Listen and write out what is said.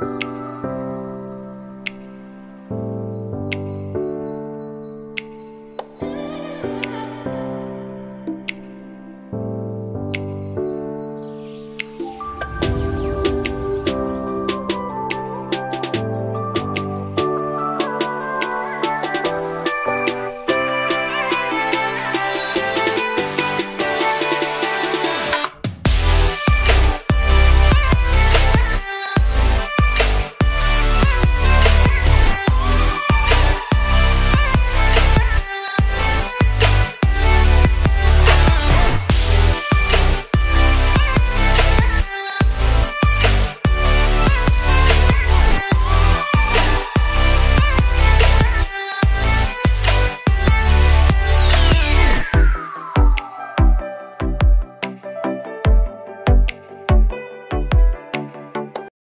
Bye.